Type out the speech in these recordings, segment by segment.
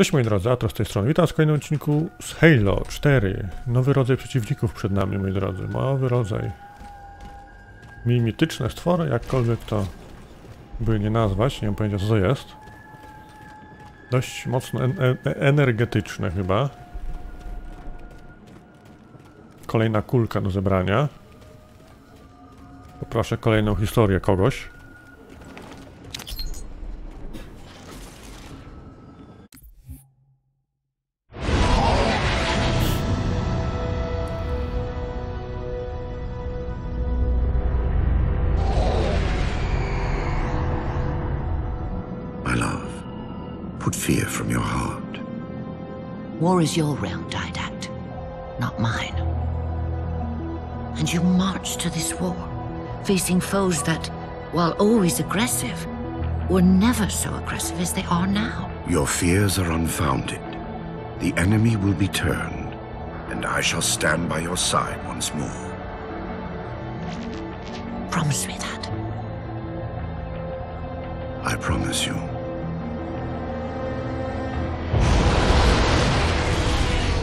Cześć moi drodzy, Atro z tej strony. Witam w kolejnym odcinku z Halo 4. Nowy rodzaj przeciwników przed nami, moi drodzy. Nowy rodzaj. Mimetyczne stwory, jakkolwiek to by nie nazwać, nie mam pojęcia co to jest. Dość mocno en en energetyczne chyba. Kolejna kulka do zebrania. Poproszę kolejną historię kogoś. War is your realm, Didact, not mine. And you marched to this war, facing foes that, while always aggressive, were never so aggressive as they are now. Your fears are unfounded. The enemy will be turned, and I shall stand by your side once more. Promise me that. I promise you.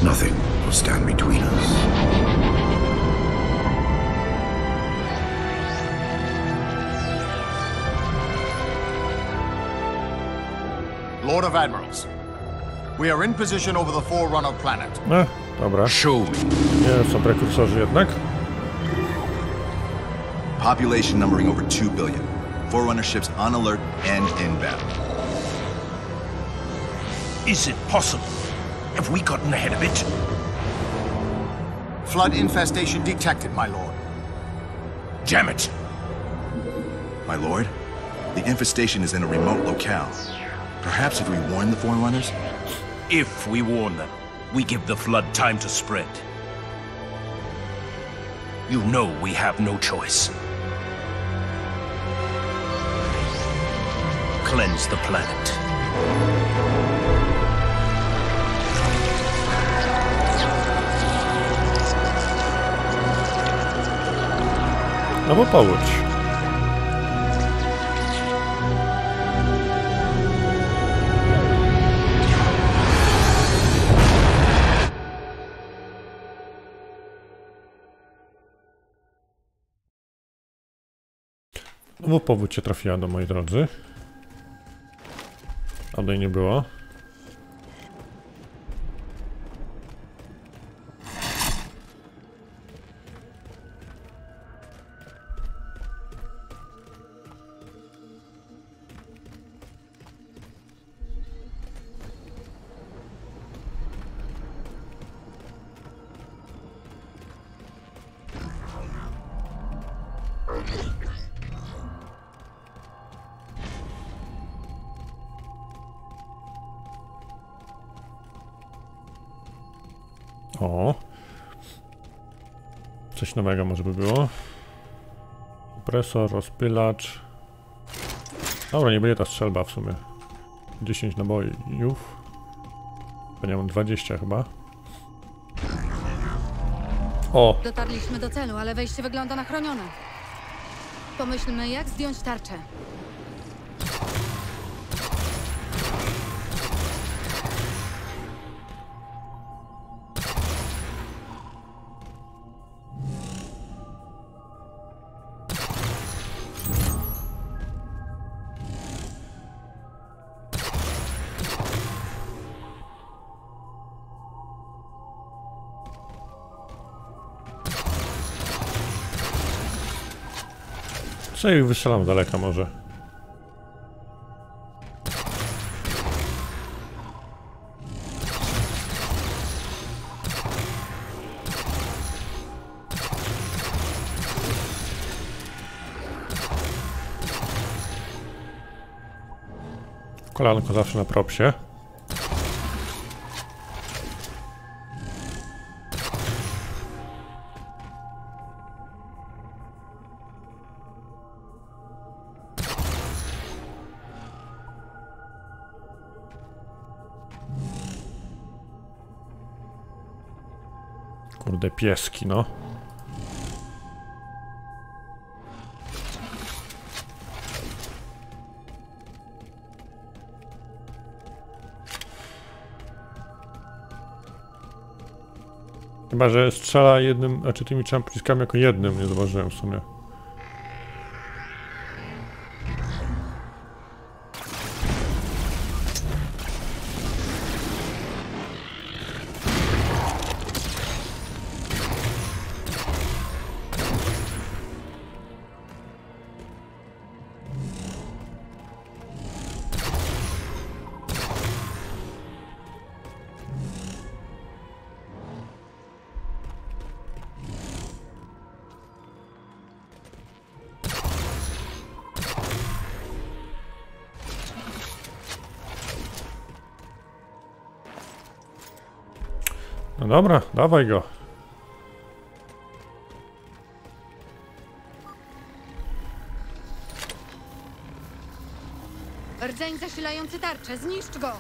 Nothing will stand between us. Lord of Admirals, we are in position over the Forerunner planet. Dobra. Show me. Nie są prekursorzy jednak. Population numbering over 2 billion. Forerunner ships on alert and inbound. Is it possible? Have we gotten ahead of it? Flood infestation detected, my lord. Damn it! My lord, the infestation is in a remote locale. Perhaps if we warn the Forerunners? If we warn them, we give the flood time to spread. You know we have no choice. Cleanse the planet. No bo powódź. No bo powódź się trafiła do moi drodzy. A nie było. O. Coś nowego może by było. Kompresor, rozpylacz. Dobra, nie będzie ta strzelba w sumie. 10 nabojów. Mam 20 chyba. O, Dotarliśmy do celu, ale wejście wygląda na chronione. Pomyślmy, jak zdjąć tarczę. Co ich wystrzelam daleka może. Kolanko zawsze na propsie. Kurde, pieski, no. Chyba, że strzela jednym, znaczy tymi trzema pociskami jako jednym, nie zauważyłem w sumie. Dobra, dawaj go. Rdzeń zasilający tarczę, zniszcz go!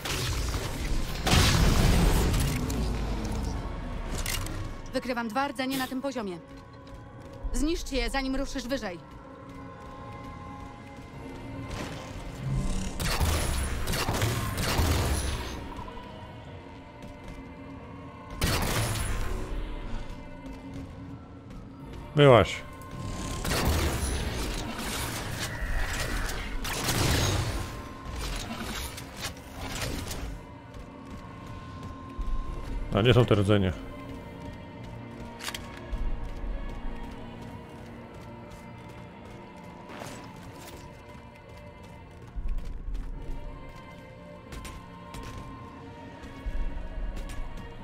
Wykrywam dwa rdzenie na tym poziomie. Zniszcz je, zanim ruszysz wyżej. Byłaś. A nie są te rdzenie.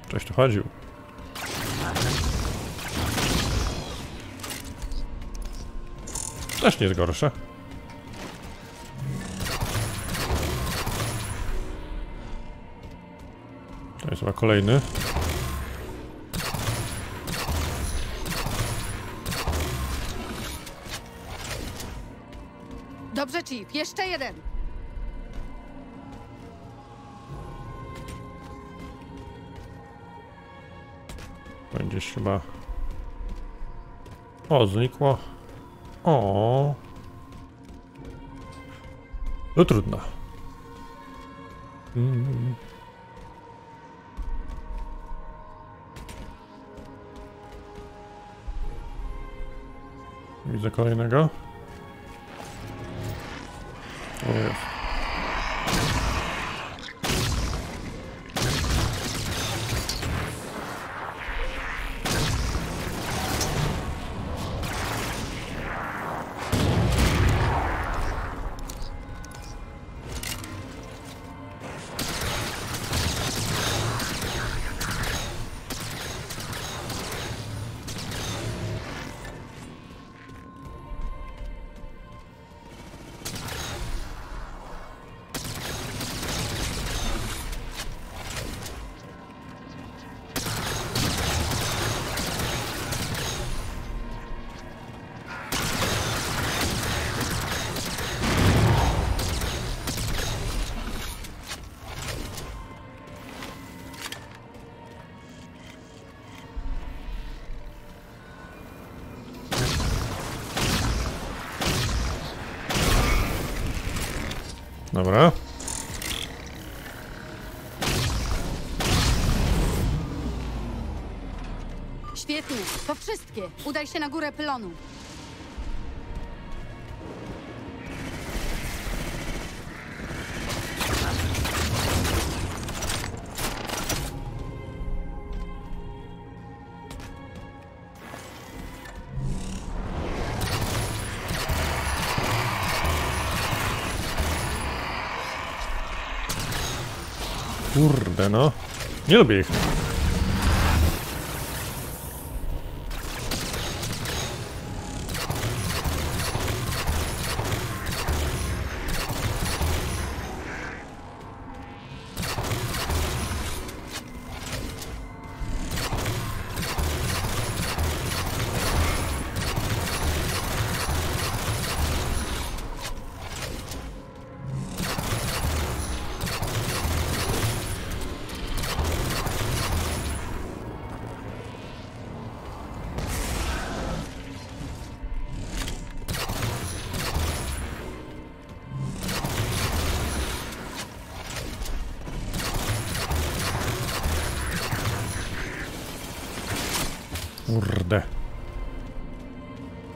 Ktoś tu chodził. Też nie jest gorsze. To jest chyba kolejny. Dobrze, Chief, jeszcze jeden! Będziesz chyba... O, znikło. O. No trudno. Mm. Widzę kolejnego. O jest. Dobra. Świetnie, to wszystkie. Udaj się na górę pylonu. No. Nie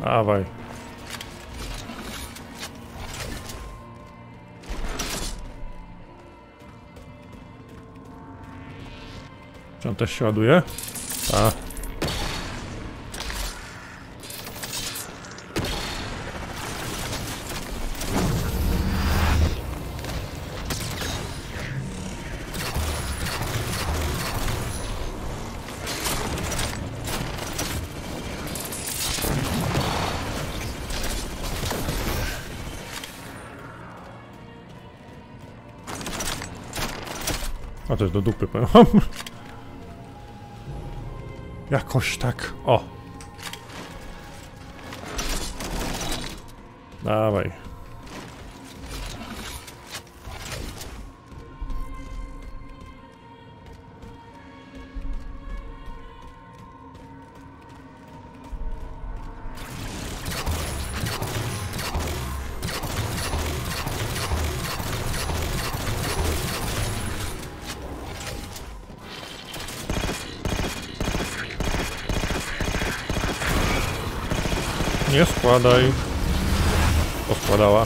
Dawaj. Czy on też się ładuje? A. A to jest do dupy, powiem. Jakoś tak. O. Dawaj. Nie składaj. Poskładała.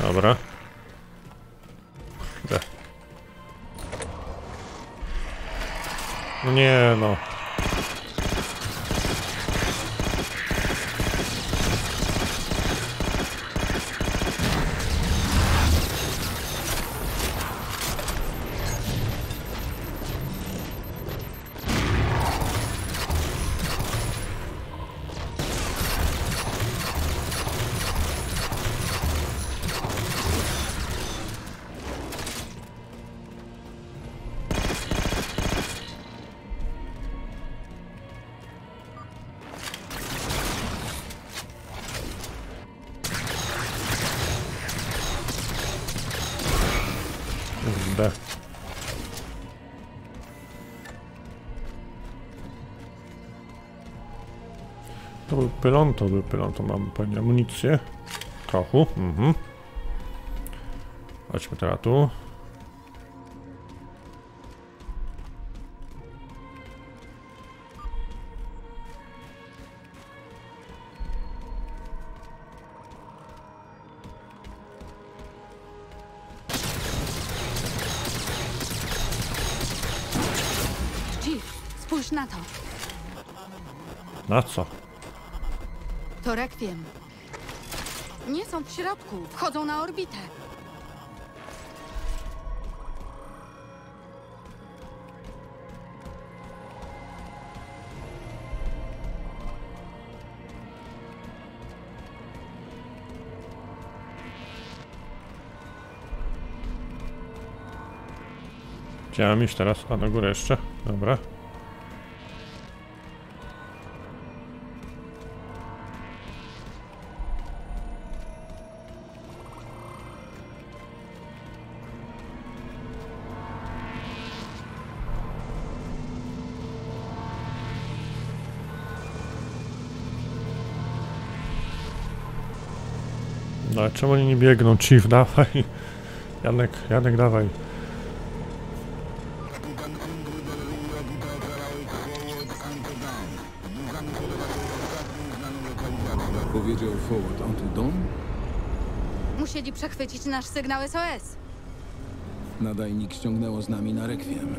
Dobra. Kurde. No nie no. To był pylon, to był pylon, to mam pewnie amunicję. Trochu, mhm. Chodźmy teraz tu. Na co? To rekwiem. Nie są w środku, wchodzą na orbitę. Mam iść teraz? A na górę jeszcze? Dobra. No ale czemu oni nie biegną? Chief, dawaj. Janek, Janek, dawaj. Powiedział forward onto dom? Musieli przechwycić nasz sygnał SOS. Nadajnik ściągnęło z nami na rekwiem.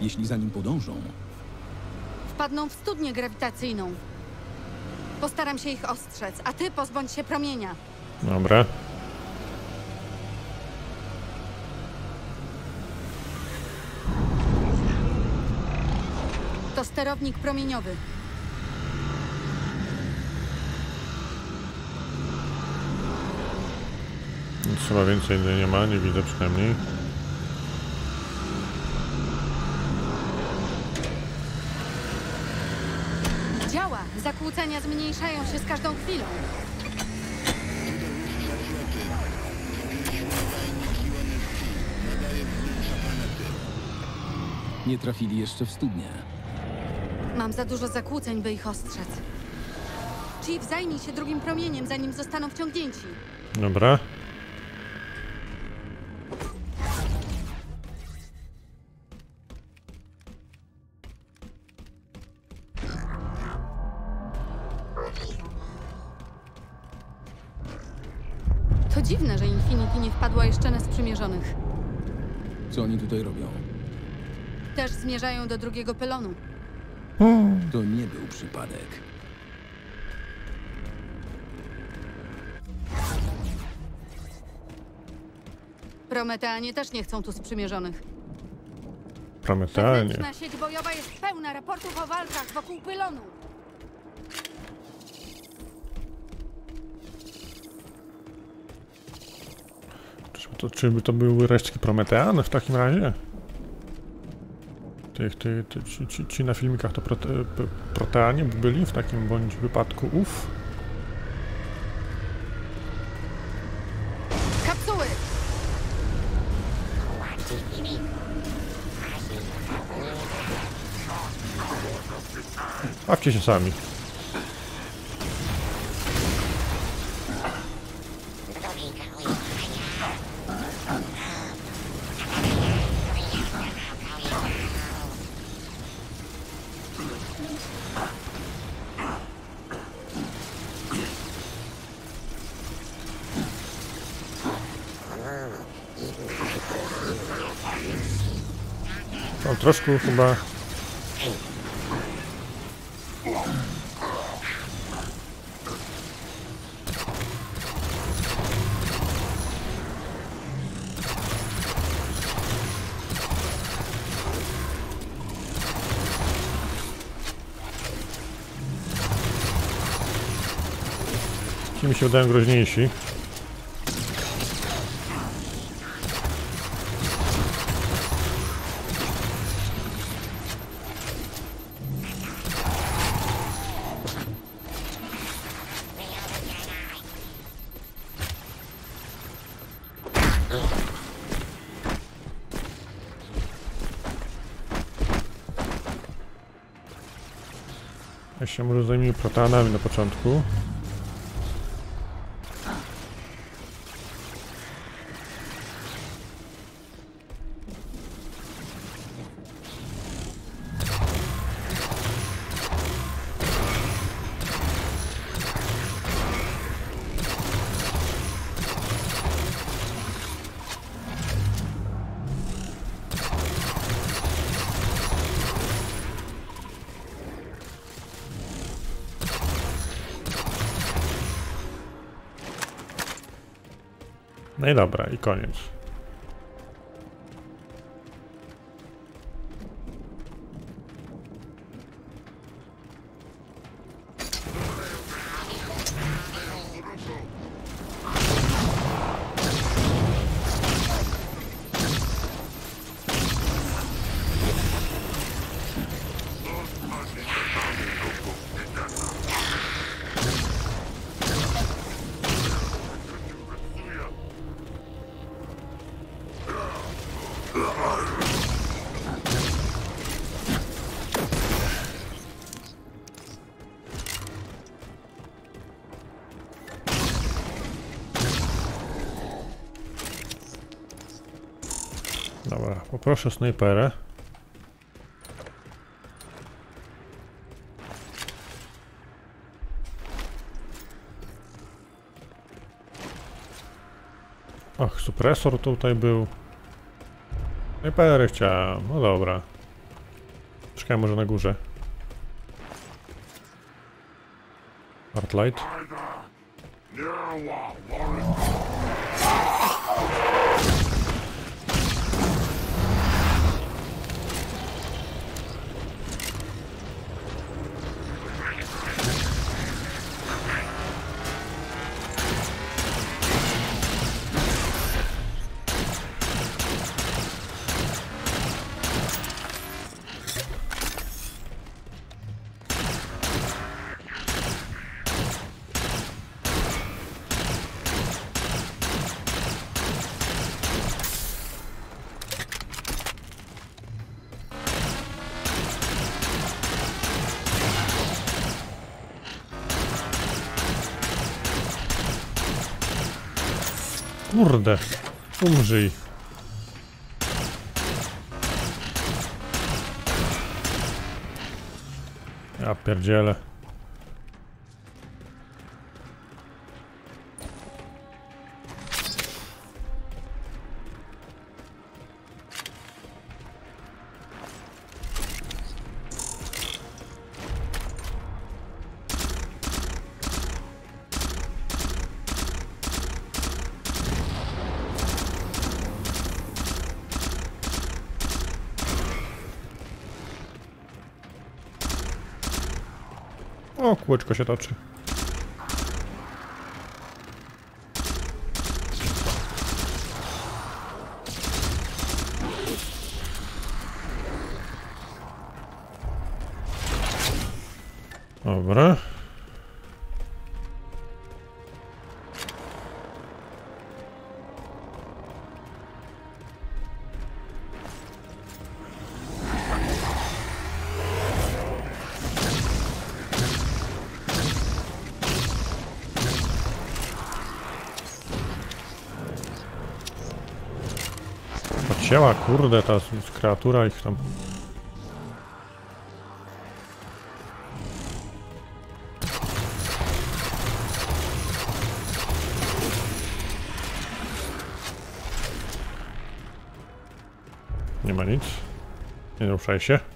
Jeśli za nim podążą, Wpadną w studnię grawitacyjną. Postaram się ich ostrzec, a ty pozbądź się promienia. Dobra. To sterownik promieniowy. Chyba więcej nie ma, nie widzę przynajmniej. Działa. Zakłócenia zmniejszają się z każdą chwilą. Nie trafili jeszcze w studnię. Mam za dużo zakłóceń, by ich ostrzec. Chief, zajmij się drugim promieniem, zanim zostaną wciągnięci. Dobra. To dziwne, że Infinity nie wpadła jeszcze na sprzymierzonych. Co oni tutaj robią? Też zmierzają do drugiego pylonu. To nie był przypadek. Prometeanie też nie chcą tu sprzymierzonych. Prometeanie. Wewnętrzna sieć bojowa jest pełna raportów o walkach wokół pylonu. To, czyżby to były resztki Prometean w takim razie? Tych, ty, ty, ci, ci, ci na filmikach to prote, Proteanie by byli w takim bądź wypadku ów? Kapsuły! Bawcie się sami. No, troszkę chyba Ci mi się wydają groźniejsi. Się może zajmijmy protanami na początku. No i dobra, i koniec. Poproszę snajperę. Ach, supresor tutaj był. Snajperę chciałem, no dobra. Czekaj może na górze. Artlight. Kurde. Umrzyj. Ja pierdzielę. Kółeczko się toczy. Odcięła, kurde, ta kreatura ich tam. Nie ma nic. Nie ruszaj się.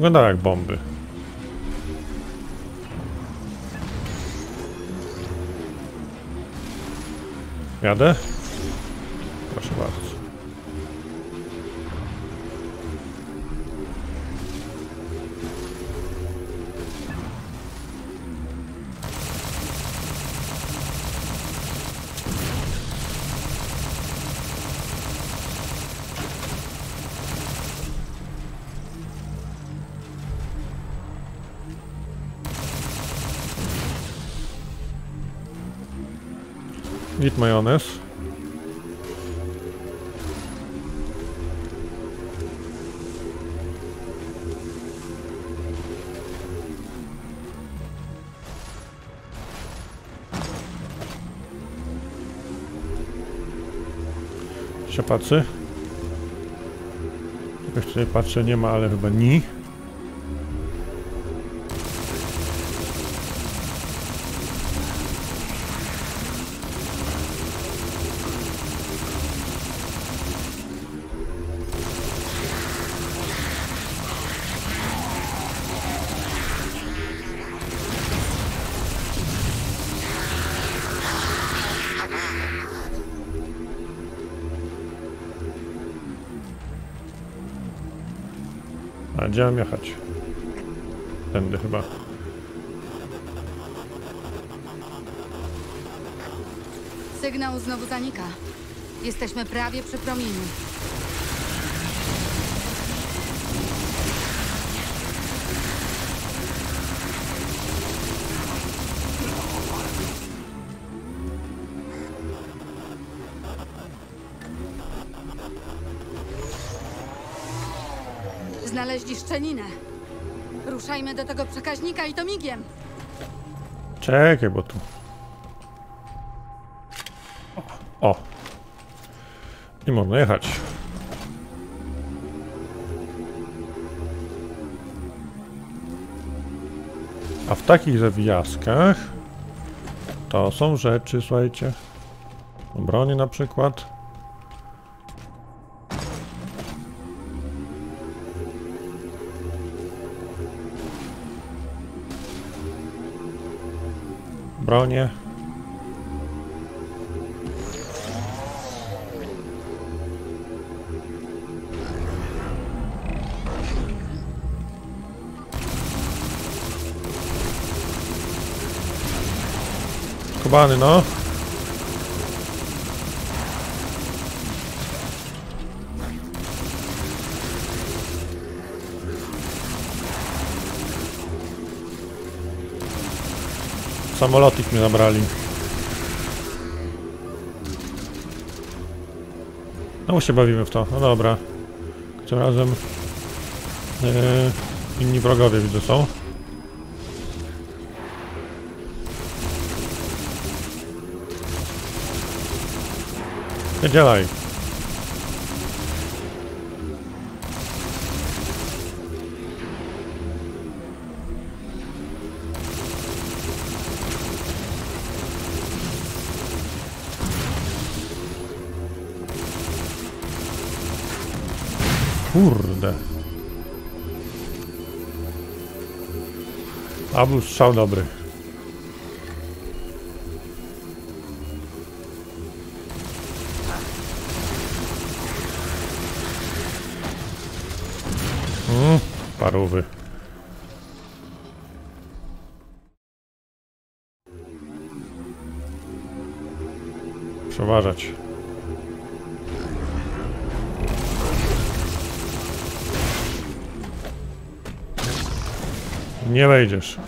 Wygląda jak bomby. Jadę? Git majonez. Siepacy. Czegoś tutaj patrzę, nie ma, ale chyba ni. A gdzie mam jechać? Tędy chyba. Sygnał znowu zanika. Jesteśmy prawie przy promieniu. Szczelinę. Ruszajmy do tego przekaźnika i to migiem. Czekaj, bo tu. O. I można jechać. A w takich zawijaskach to są rzeczy, słuchajcie. Bronie na przykład. Bronie. Kubany, no. Samolotik mnie zabrali. No się bawimy w to, no dobra. Tym razem yy, inni wrogowie widzę są. Nie działaj. Kurde. A był strzał dobry. Mm, parówy. Przeważać. Nie wejdziesz.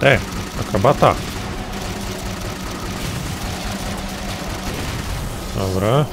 Te. Dobra.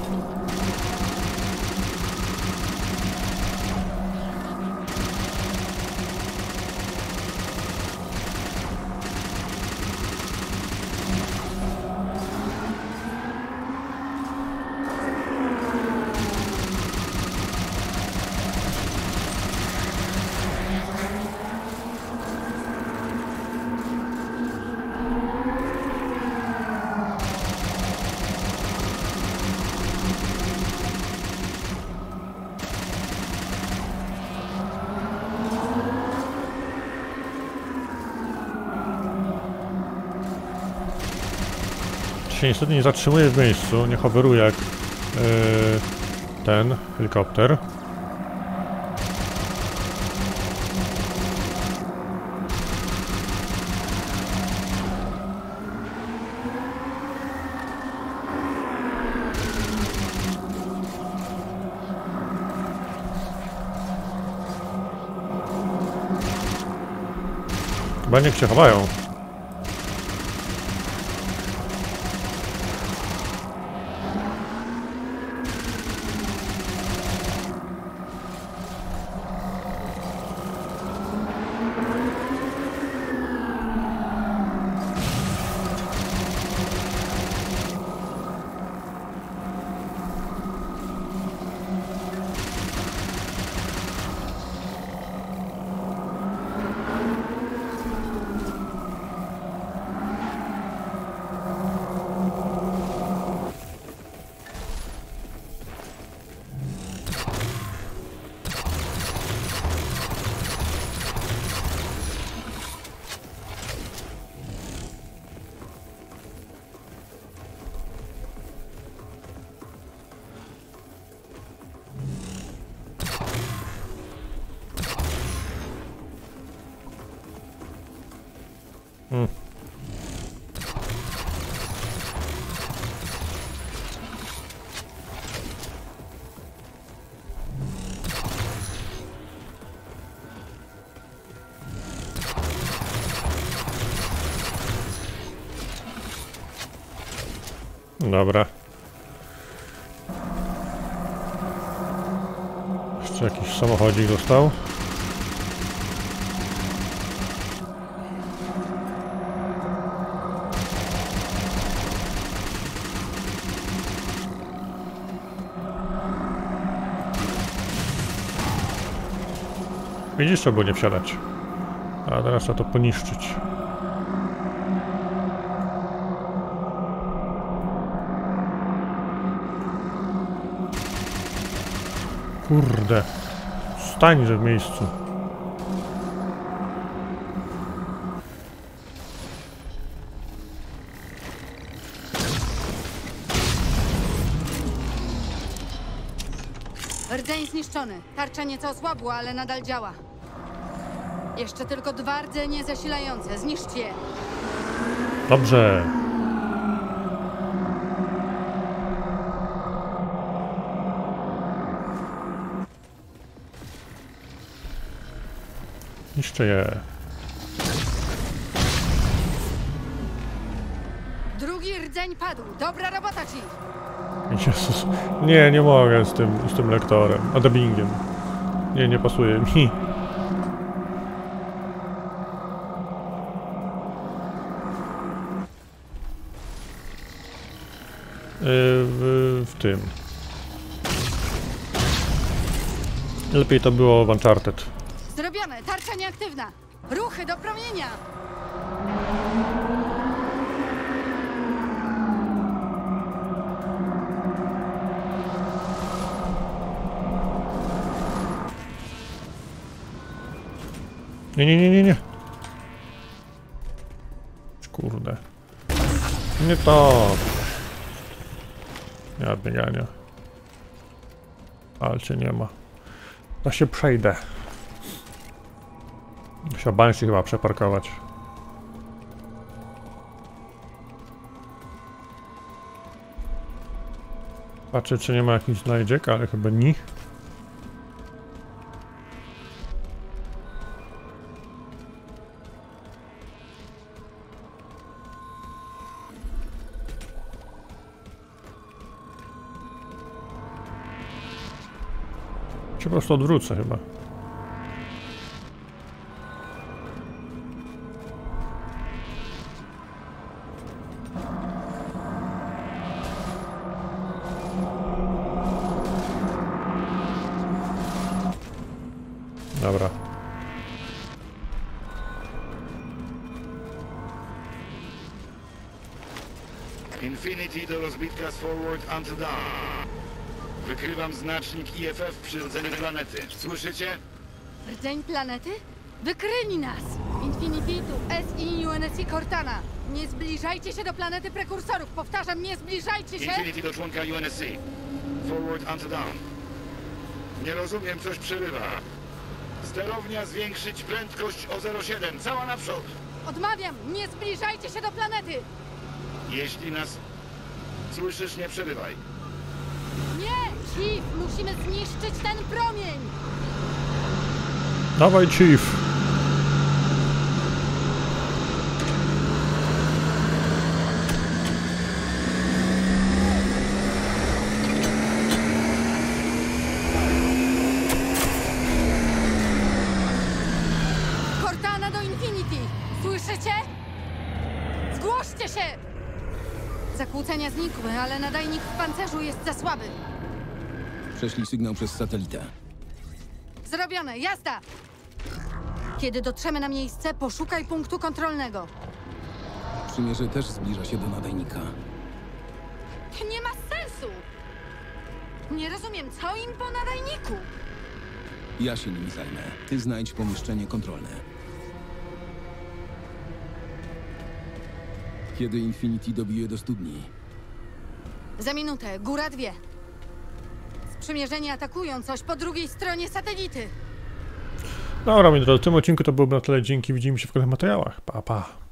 Niestety nie zatrzymuje w miejscu, nie hoveruje jak yy, ten helikopter. Chyba niech się chowają. Dobra. Jeszcze jakiś samochodzik został. Widzisz, trzeba było nie wsiadać. A teraz trzeba to poniszczyć. Kurde. Stańże w miejscu. Rdzeń zniszczony. Tarcza nieco osłabła, ale nadal działa. Jeszcze tylko dwa rdzenie zasilające. Zniszczcie je. Dobrze. Niszczę je. Drugi rdzeń padł. Dobra robota, Chief. Jezus. Nie, nie mogę z tym, z tym lektorem. A dubbingiem. Nie, nie pasuje mi. Yy, w, w tym. Lepiej to było w Uncharted. Zrobione. Tarcza nieaktywna. Ruchy do promienia. Nie, nie, nie, nie, nie. Kurde. Nie to. Nie biegania. Ale cię nie ma. To się przejdę. Musiał Banshee chyba przeparkować. Patrzę, czy nie ma jakichś znajdziek, ale chyba nie. Się po prostu odwrócę chyba. Forward Unto Dawn. Wykrywam znacznik IFF przy rdzeniu planety. Słyszycie? Rdzeń planety? Wykryli nas! Infinity to SI UNSC Cortana. Nie zbliżajcie się do planety prekursorów. Powtarzam, nie zbliżajcie się! Infinity do członka UNSC. Forward Unto Dawn. Nie rozumiem, coś przerywa. Sterownia zwiększyć prędkość o 0,7. Cała naprzód. Odmawiam! Nie zbliżajcie się do planety! Jeśli nas słyszysz, nie przerywaj. Nie! Chief! Musimy zniszczyć ten promień! Dawaj, Chief! Cortana do Infinity! Słyszycie? Zgłoście się! Zakłócenia znikły, ale nadajnik w pancerzu jest za słaby. Prześlij sygnał przez satelitę. Zrobione, jazda! Kiedy dotrzemy na miejsce, poszukaj punktu kontrolnego. Przymierze też zbliża się do nadajnika. Nie ma sensu! Nie rozumiem, co im po nadajniku? Ja się nimi zajmę. Ty znajdź pomieszczenie kontrolne. Kiedy Infinity dobije do studni? Za minutę, góra dwie. Sprzymierzeni atakują coś po drugiej stronie satelity. Dobra, moi drodzy, w tym odcinku to byłoby na tyle. Dzięki, widzimy się w kolejnych materiałach. Pa, pa.